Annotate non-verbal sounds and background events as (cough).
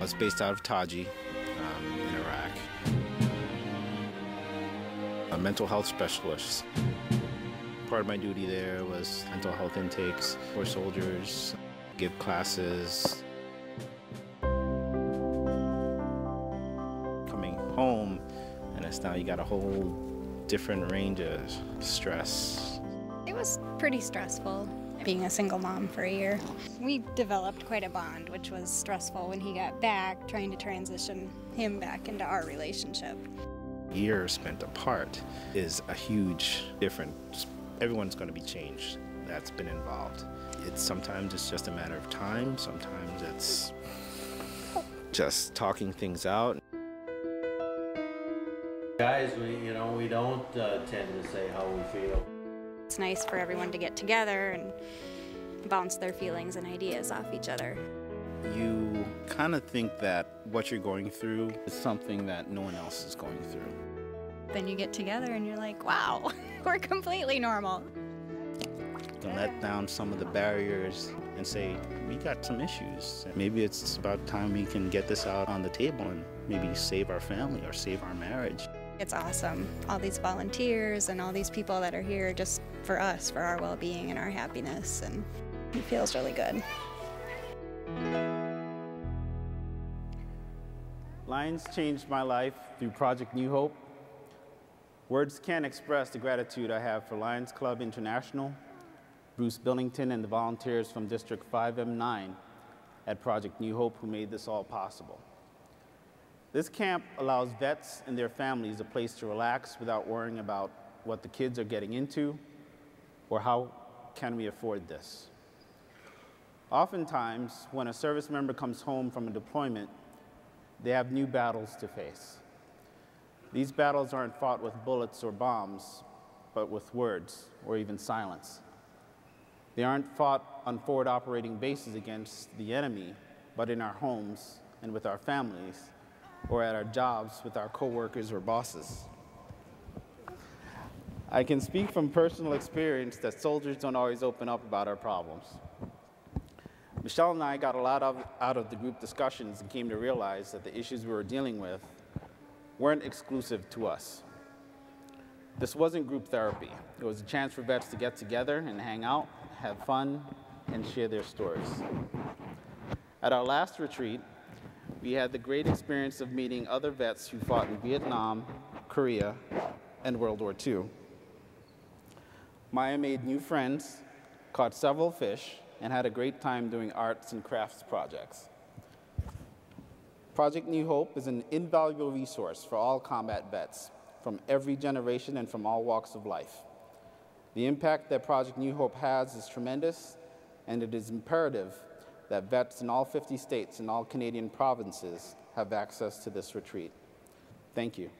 was based out of Taji um, in Iraq. A mental health specialist. Part of my duty there was mental health intakes for soldiers, give classes. Coming home, and it's now you got a whole different range of stress. It was pretty stressful being a single mom for a year. We developed quite a bond, which was stressful when he got back, trying to transition him back into our relationship. Years spent apart is a huge difference. Everyone's going to be changed that's been involved. It's sometimes it's just a matter of time, sometimes it's just talking things out. Guys, we, you know, we don't uh, tend to say how we feel. It's nice for everyone to get together and bounce their feelings and ideas off each other. You kind of think that what you're going through is something that no one else is going through. Then you get together and you're like, wow, (laughs) we're completely normal. To let down some of the barriers and say, we got some issues. Maybe it's about time we can get this out on the table and maybe save our family or save our marriage. It's awesome. All these volunteers and all these people that are here just for us, for our well-being and our happiness, and it feels really good. Lions changed my life through Project New Hope. Words can't express the gratitude I have for Lions Club International, Bruce Billington, and the volunteers from District 5M9 at Project New Hope who made this all possible. This camp allows vets and their families a place to relax without worrying about what the kids are getting into or how can we afford this. Oftentimes, when a service member comes home from a deployment, they have new battles to face. These battles aren't fought with bullets or bombs, but with words or even silence. They aren't fought on forward operating bases against the enemy, but in our homes and with our families or at our jobs with our coworkers or bosses. I can speak from personal experience that soldiers don't always open up about our problems. Michelle and I got a lot of, out of the group discussions and came to realize that the issues we were dealing with weren't exclusive to us. This wasn't group therapy. It was a chance for vets to get together and hang out, have fun, and share their stories. At our last retreat, we had the great experience of meeting other vets who fought in Vietnam, Korea, and World War II. Maya made new friends, caught several fish, and had a great time doing arts and crafts projects. Project New Hope is an invaluable resource for all combat vets from every generation and from all walks of life. The impact that Project New Hope has is tremendous, and it is imperative that vets in all 50 states and all Canadian provinces have access to this retreat. Thank you.